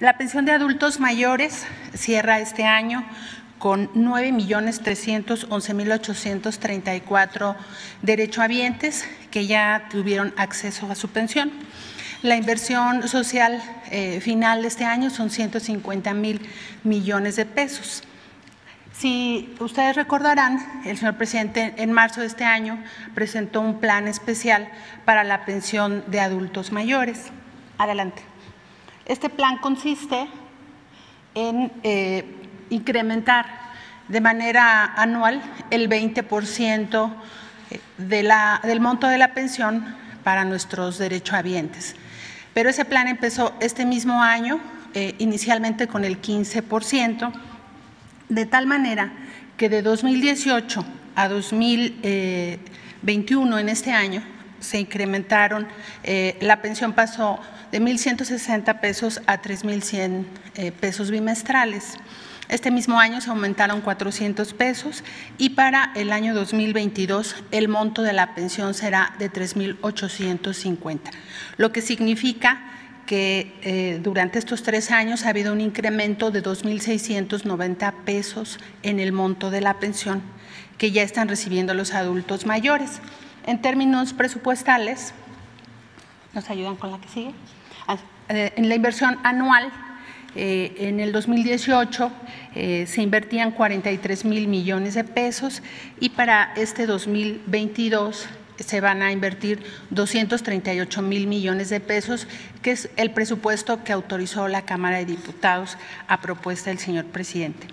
La pensión de adultos mayores cierra este año con 9.311.834 derechohabientes que ya tuvieron acceso a su pensión. La inversión social eh, final de este año son 150 mil millones de pesos. Si ustedes recordarán, el señor presidente en marzo de este año presentó un plan especial para la pensión de adultos mayores. Adelante. Este plan consiste en eh, incrementar de manera anual el 20% de la, del monto de la pensión para nuestros derechohabientes. Pero ese plan empezó este mismo año, eh, inicialmente con el 15%, de tal manera que de 2018 a 2021, en este año, se incrementaron, eh, la pensión pasó de 1.160 pesos a 3.100 eh, pesos bimestrales. Este mismo año se aumentaron 400 pesos y para el año 2022 el monto de la pensión será de 3.850, lo que significa que eh, durante estos tres años ha habido un incremento de 2.690 pesos en el monto de la pensión que ya están recibiendo los adultos mayores. En términos presupuestales, ¿nos ayudan con la que sigue? Eh, en la inversión anual eh, en el 2018 eh, se invertían 43 mil millones de pesos y para este 2022 se van a invertir 238 mil millones de pesos, que es el presupuesto que autorizó la Cámara de Diputados a propuesta del señor presidente.